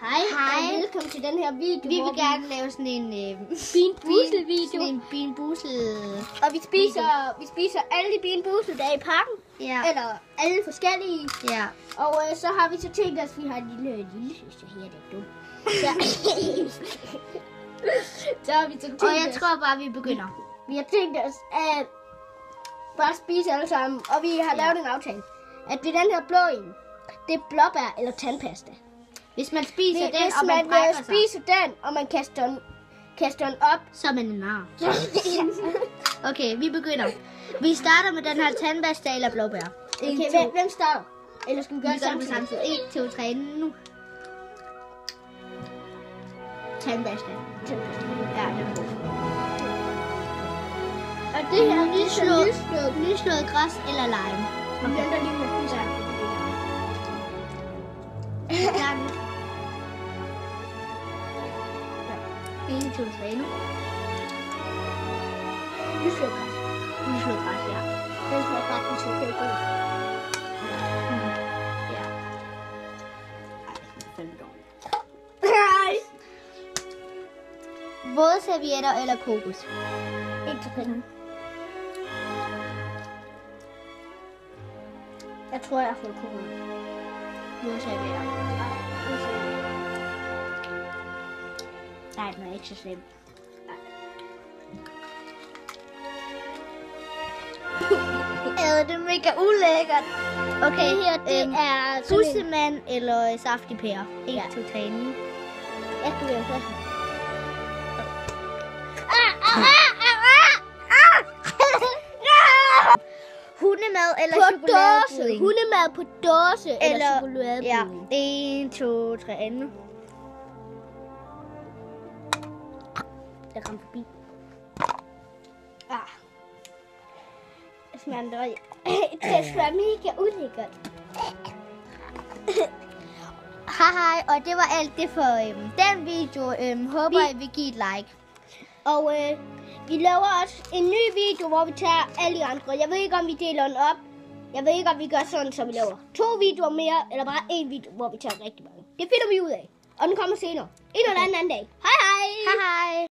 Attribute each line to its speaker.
Speaker 1: Hej,
Speaker 2: Hej.
Speaker 1: og velkommen til den her video.
Speaker 2: Vi vil gerne lave sådan en øh,
Speaker 1: Bean-busel-video.
Speaker 2: Sådan en bean.
Speaker 1: Og vi spiser, vi spiser alle de bean busel, der er i pakken.
Speaker 2: Ja.
Speaker 1: Eller alle forskellige.
Speaker 2: Ja.
Speaker 1: Og øh, så har vi så tænkt os, at vi har en lille, lille søster her, der er dum. Så, så har vi så tænkt
Speaker 2: Og jeg
Speaker 1: os,
Speaker 2: tror bare, vi begynder.
Speaker 1: vi har tænkt os at bare spise alle sammen. Og vi har
Speaker 2: Ja.
Speaker 1: lavet en aftale. At det er den her blå en. Det er blåbær eller tandpasta.
Speaker 2: Hvis man spiser
Speaker 1: hvis,
Speaker 2: den,
Speaker 1: hvis
Speaker 2: og man,
Speaker 1: man øh, spiser sig. den, og man kaster den, kaster den op,
Speaker 2: så er man en nar. okay, vi begynder. Vi starter med den her tandpasta eller blåbær.
Speaker 1: Okay, hvem, hvem starter? Eller skal vi gøre
Speaker 2: vi
Speaker 1: det samtidig?
Speaker 2: 1, 2, 3, nu.
Speaker 1: Tandbørste.
Speaker 2: Ja, det var god.
Speaker 1: Og det her er
Speaker 2: nyslået,
Speaker 1: nyslået.
Speaker 2: nyslået græs eller lime.
Speaker 1: Okay. Den, der lige må spise.
Speaker 2: Ja. 21 treino. Nu jogar. Nu
Speaker 1: jogar já. Vamos voltar pro
Speaker 2: seu
Speaker 1: tempo.
Speaker 2: Våde servietter eller kokos?
Speaker 1: Ikke til pinden. Jeg tror, jeg har fået kokos.
Speaker 2: Våde servietter. Den er ikke så slem. Ja, det er mega ulækkert. Okay,
Speaker 1: Det her, det
Speaker 2: øhm,
Speaker 1: er.
Speaker 2: Bussemand eller saftig pære? 1,
Speaker 1: Ja.
Speaker 2: 2, 3, nu.
Speaker 1: Jeg skal være først.
Speaker 2: Hundemad eller
Speaker 1: På
Speaker 2: chokoladepudding?
Speaker 1: Hundemad på dåse eller,
Speaker 2: Eller-
Speaker 1: chokoladepudding.
Speaker 2: Ja, 1, 2, 3, nu.
Speaker 1: Der kom forbi. Ah. Det smager dårligt. det smager mega ulækkert.
Speaker 2: Hej hej, og det var alt det for øhm, den video. Øhm, håber,
Speaker 1: Vi-
Speaker 2: I vil give et like.
Speaker 1: Og øh, vi laver også en ny video, hvor vi tager alle de andre. Jeg ved ikke, om vi deler den op. Jeg ved ikke, om vi gør sådan, så vi laver to videoer mere, eller bare en video, hvor vi tager rigtig mange. Det finder vi ud af. Og den kommer senere. En eller anden anden dag. Hej hej!
Speaker 2: Hej hej.